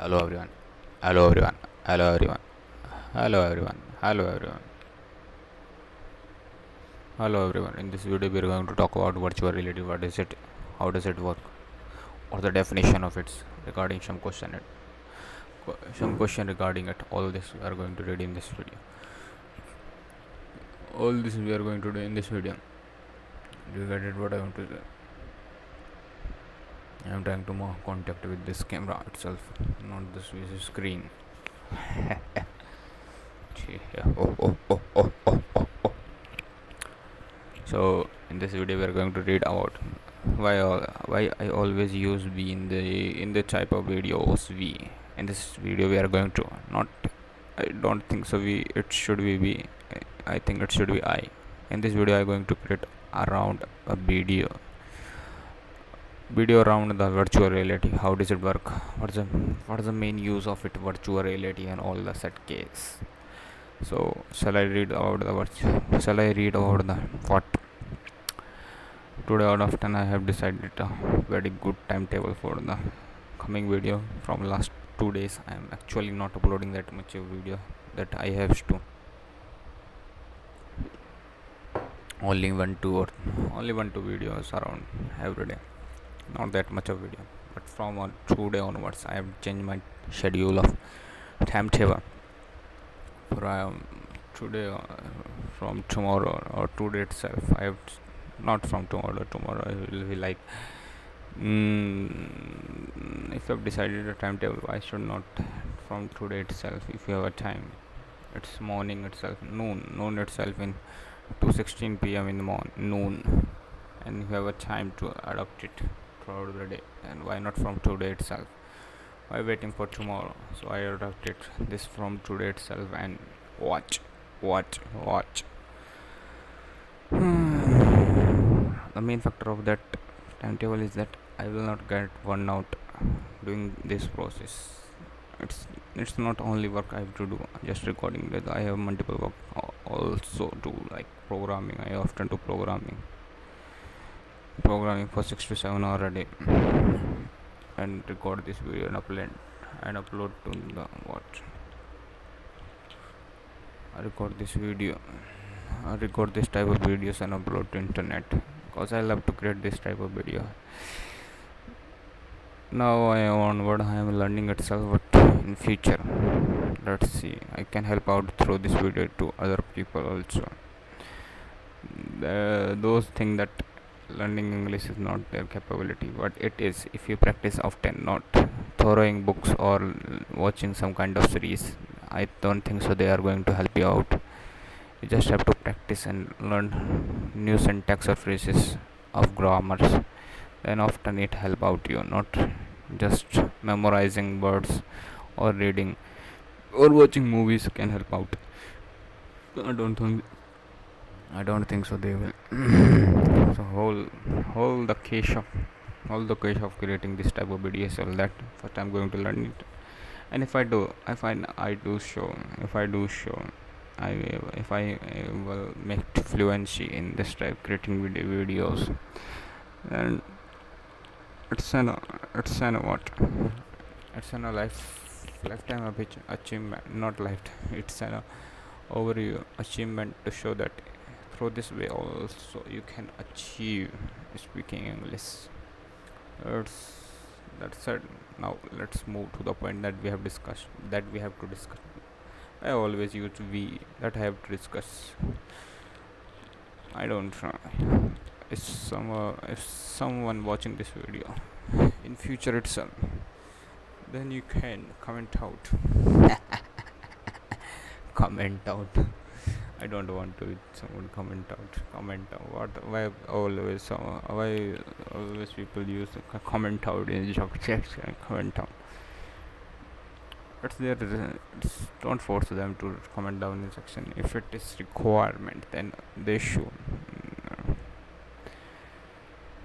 Hello everyone. Hello everyone. Hello everyone. Hello everyone. Hello everyone. Hello everyone. In this video we are going to talk about virtual reality. What is it? How does it work? Or the definition of it regarding some question it some question regarding it. All this we are going to read in this video. All this we are going to do in this video. It what I want to say? I am trying to more contact with this camera itself, not this screen. So in this video we are going to read about why why I always use V in the in the type of videos V. In this video we are going to not I don't think so we it should be V. I I think it should be I. In this video I am going to create around a video video around the virtual reality how does it work? What's the what is the main use of it virtual reality and all the set case? So shall i read about the virtual shall i read about the what? Today out of 10 i have decided a very good timetable for the coming video from last two days. I am actually not uploading that much video that i have to. Only one two or only one two videos around every day not that much of video but from on today onwards i have changed my schedule of timetable from today uh, from tomorrow or today itself i have not from tomorrow tomorrow will be like mm, if you have decided a timetable i should not from today itself if you have a time it's morning itself noon noon itself in 2:16 p.m. in the morning noon and you have a time to adopt it throughout the day. And why not from today itself? Why waiting for tomorrow? So i adopted this from today itself and watch watch watch. The main factor of that timetable is that i will not get worn out doing this process. It's it's not only work i have to do just recording that i have multiple work also do like programming. I often do programming programming for 6 to 7 hour a day. And record this video and upload and upload to the what I record this video. I record this type of videos and upload to internet. Because I love to create this type of video. Now I am onward. I am learning itself but in future let's see. I can help out through this video to other people also. The, those think that learning english is not their capability but it is if you practice often not throwing books or watching some kind of series i don't think so they are going to help you out you just have to practice and learn new syntax or phrases of grammars then often it help out you not just memorizing words or reading or watching movies can help out i don't think I don't think so. They will. so whole whole the case of all the case of creating this type of videos all that first I'm going to learn it. And if I do, if I I do show, if I do show, I will- if I uh, will make fluency in this type creating video videos, and it's an it's an what? It's an a life lifetime achievement, not lifetime. It's an overview achievement to show that through this way also you can achieve speaking english. That's that's it. Now let's move to the point that we have discussed that we have to discuss. I always use we that i have to discuss. I don't try if some uh, if someone watching this video in future itself then you can comment out. Comment out I don't want to someone comment out comment out. What why always uh, why always people use comment out in job section comment out? It's their uh, it's, don't force them to comment down in section. If it is requirement then they should. Mm,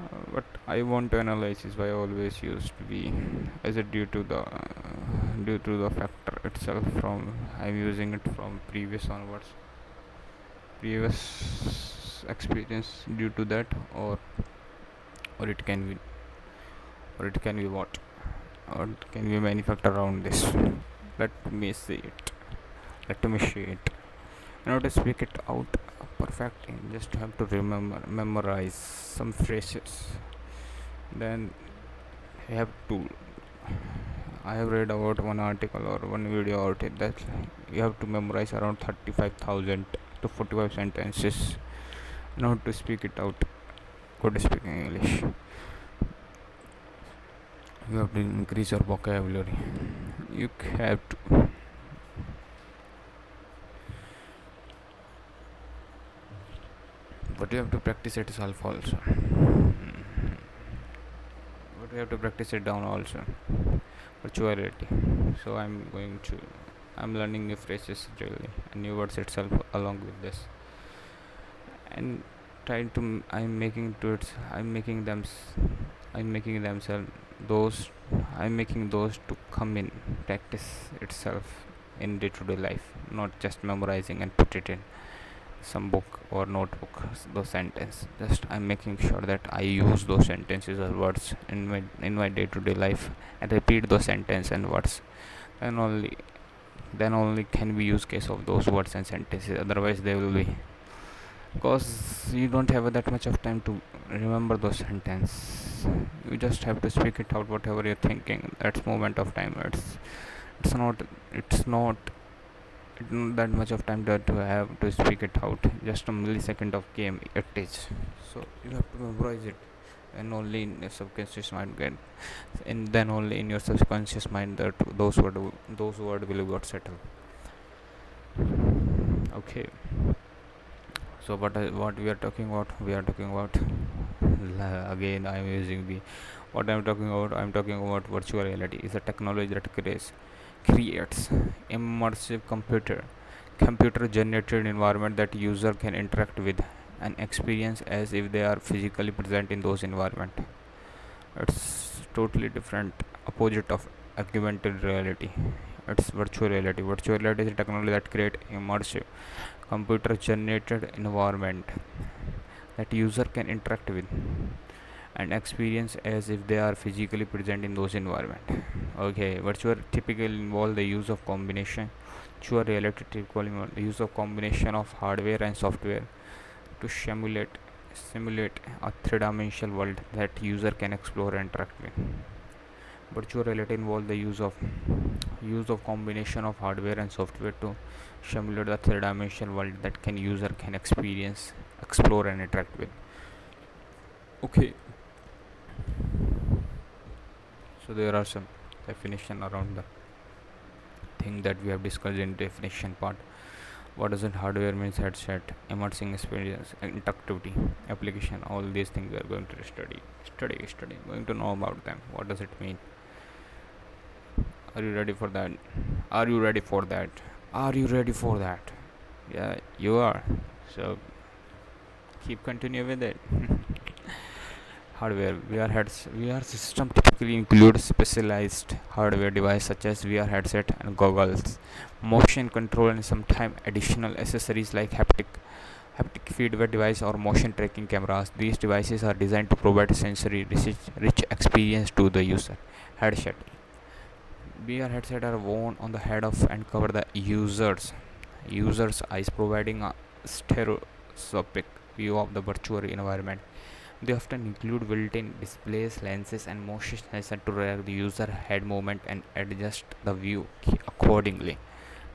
uh, but I want to analyze is why always used to be. Is it due to the uh, due to the factor itself from I'm using it from previous onwards previous experience due to that or or it can be or it can be what? What can we manufacture around this. Let me see it. Let me see it. In order to speak it out perfectly just have to remember memorize some phrases. Then you have to I have read about one article or one video out it that you have to memorize around 35,000 to 45 sentences. Order to speak it out. Good speaking English. You have to increase your vocabulary. You have to. But you have to practice it itself also. But you have to practice it down also. Virtual reality so i'm going to i'm learning new phrases really and new words itself along with this. And trying to m- i'm making to it i'm making them i'm making themselves those i'm making those to come in practice itself in day-to-day life not just memorizing and put it in some book or notebook those sentence. Just i'm making sure that i use those sentences or words in my in my day-to-day life and repeat those sentence and words. And only then only can we use case of those words and sentences otherwise they will be because you don't have that much of time to remember those sentence. You just have to speak it out whatever you're thinking. That's moment of time. It's it's not it's not that much of time that to have to speak it out. Just a millisecond of game it is. So you have to memorize it and only in your subconscious mind and then only in your subconscious mind that those word those word will got settled. Okay. So what I, what we are talking about we are talking about again i am using the what i am talking about i am talking about virtual reality. Is a technology that creates creates immersive computer computer generated environment that user can interact with and experience as if they are physically present in those environment. It's totally different opposite of augmented reality. It's virtual reality. Virtual reality is a technology that create immersive computer generated environment that user can interact with and experience as if they are physically present in those environment. Okay virtual typically involve the use of combination virtual reality typically use of combination of hardware and software to simulate simulate a three-dimensional world that user can explore and interact with. Virtual reality involves the use of use of combination of hardware and software to simulate the three-dimensional world that can user can experience explore and interact with. Okay. So there are some definition around the thing that we have discussed in definition part what does it? Hardware means headset immersing experience interactivity application. All these things VR going to study study study. Going to know about them. What does it mean? Are you ready for that? Are you ready for that? Are you ready for that? Yeah you are. So keep continue with it. Hardware. VR heads we are system typically include specialized hardware device such as VR headset and goggles. Motion control and sometimes additional accessories like haptic haptic feedback device or motion tracking cameras. These devices are designed to provide sensory rich, rich experience to the user. Headset. VR headset are worn on the head of and cover the users users eyes providing a stereoscopic view of the virtual environment they often include built-in displays, lenses, and motion sensor to track the user head movement and adjust the view accordingly.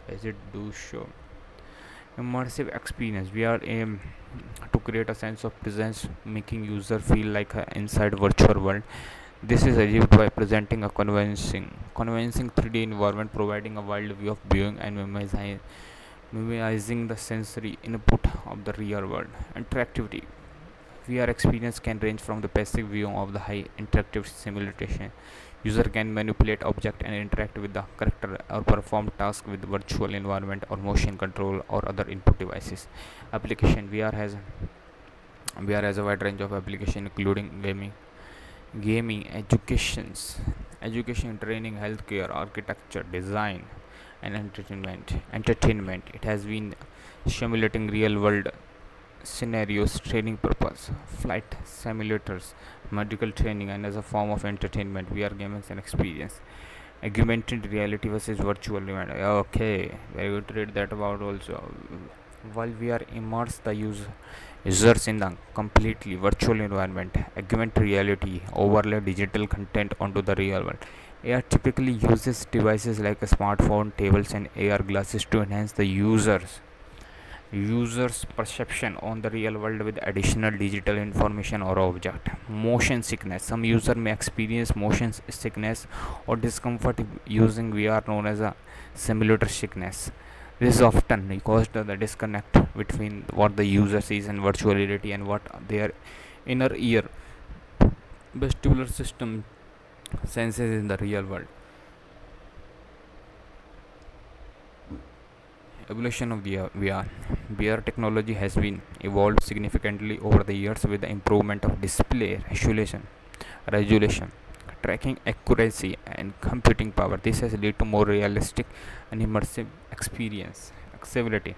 As it do show immersive experience, VR aim to create a sense of presence, making user feel like a inside virtual world. This is achieved by presenting a convincing, convincing 3D environment, providing a wild view of viewing and minimizing, minimizing the sensory input of the real world. Interactivity VR experience can range from the passive view of the high interactive simulation. User can manipulate object and interact with the character or perform tasks with virtual environment or motion control or other input devices. Application VR has VR has a wide range of application including gaming, gaming, educations, education, training, healthcare, architecture, design, and entertainment. Entertainment. It has been simulating real world scenarios training purpose flight simulators medical training and as a form of entertainment vr games and experience. Augmented reality versus virtual reality. Okay very good read that about also. While VR immersed the user users in the completely virtual environment augmented reality overlay digital content onto the real world. AR typically uses devices like a smartphone, tables and AR glasses to enhance the users user's perception on the real world with additional digital information or object. Motion sickness. Some user may experience motion sickness or discomfort using vr known as a simulator sickness. This is often caused the disconnect between what the user sees in virtual reality and what their inner ear. Vestibular system senses in the real world. Evolution of VR. VR technology has been evolved significantly over the years with the improvement of display resolution, resolution, tracking accuracy, and computing power. This has led to more realistic and immersive experience. Accessibility.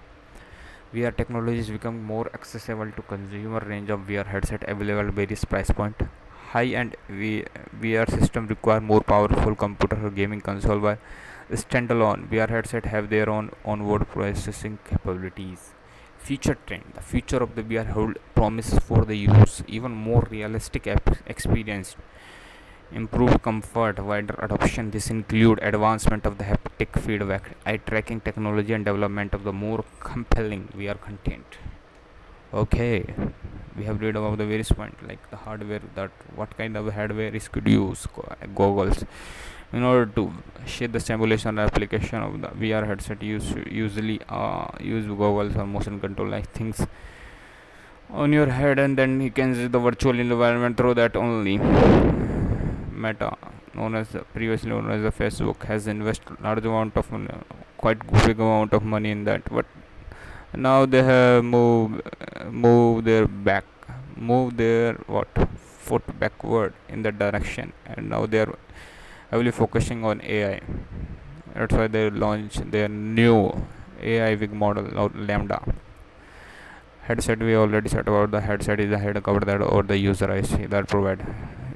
VR technologies become more accessible to consumer range of VR headset available at various price point. High-end VR system require more powerful computer or gaming console while standalone VR headset have their own onboard processing capabilities. Future trend: The future of the VR hold promises for the use even more realistic experience, improved comfort, wider adoption. This include advancement of the haptic feedback, eye tracking technology, and development of the more compelling VR content. Okay, we have read about the various point like the hardware that what kind of hardware is could use goggles in order to share the simulation application of the VR headset use usually uh, use goggles or motion control like things on your head and then you can see the virtual environment through that only. Meta known as previously known as the facebook has invested large amount of quite big amount of money in that but now they have moved move their back move their what foot backward in the direction and now they are heavily focusing on AI. That's why they launched their new AI big model Lambda. Headset we already said about the headset is the head cover that or the user eyes that provide.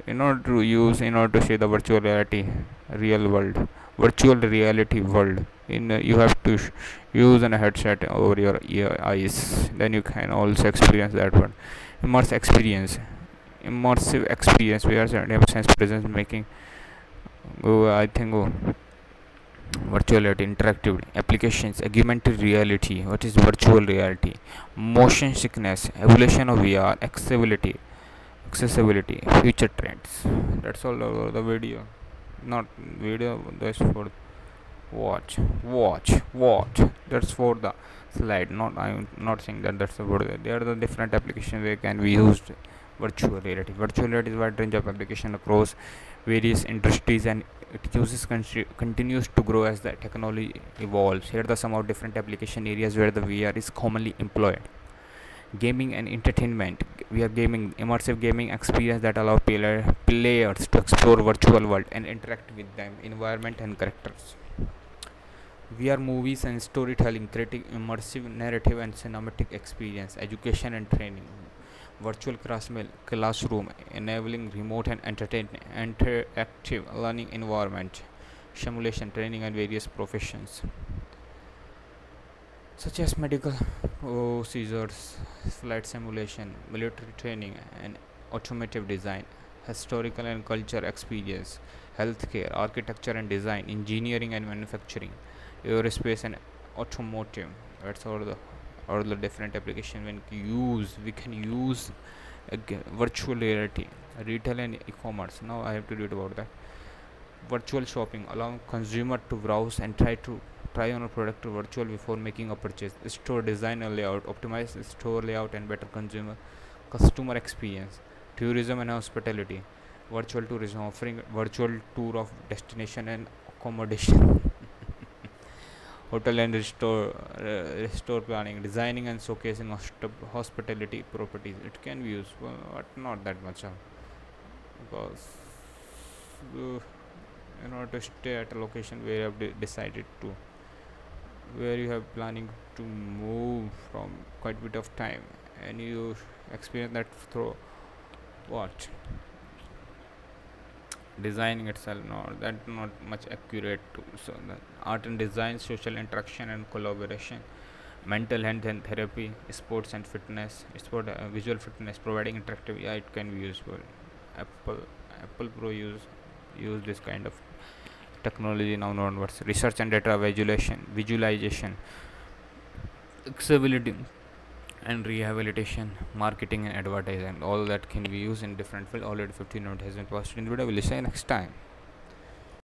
In order to use in order to see the virtual reality real world virtual reality world in uh, you have to use a headset over your ear eyes. Then you can also experience that one. Immersive experience. Immersive experience. We are sense presence making I think oh, virtual reality interactive applications augmented reality what is virtual reality? Motion sickness evolution of VR accessibility accessibility future trends. That's all over the video. Not video that's for watch. Watch watch. That's for the slide. Not i'm not saying that that's for the there are the different applications where can be used. Virtual reality. Virtual reality is wide range of application across various industries and it uses continues to grow as the technology evolves. Here are some of different application areas where the vr is commonly employed. Gaming and entertainment. VR gaming immersive gaming experience that allow player, players to explore virtual world and interact with them environment and characters. VR movies and storytelling creating immersive narrative and cinematic experience education and training virtual classroom enabling remote and interactive learning environment simulation training and various professions such as medical oh, scissors flight simulation military training and automotive design historical and culture experience healthcare architecture and design engineering and manufacturing aerospace and automotive. That's all the or the different application when use we can use virtual reality retail and e-commerce. Now i have to read about that. Virtual shopping allowing consumer to browse and try to try on a product virtual before making a purchase. Store design and layout optimize store layout and better consumer customer experience. Tourism and hospitality virtual tourism offering virtual tour of destination and accommodation hotel and restore uh, restore planning designing and showcasing hospitality properties. It can be useful but not that much because uh, in order to stay at a location where you have de decided to where you have planning to move from quite a bit of time. And you experience that through what designing itself no that not much accurate too. so art and design social interaction and collaboration mental health and therapy sports and fitness sport uh, visual fitness providing interactive yeah it can be useful apple apple pro use use this kind of technology now onwards research and data visualization visualization accessibility and rehabilitation marketing and advertising all that can be used in different fields already 15 minutes has been posted in the video we'll see you next time